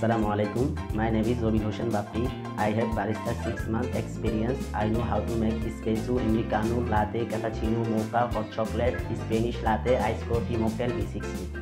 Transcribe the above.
Assalamualaikum. My name is Robin Hoshan Bapti. I have barista six month experience. I know how to make espresso, americano, latte, cappuccino, mocha, hot chocolate, Spanish latte, ice coffee, mocktail, V60.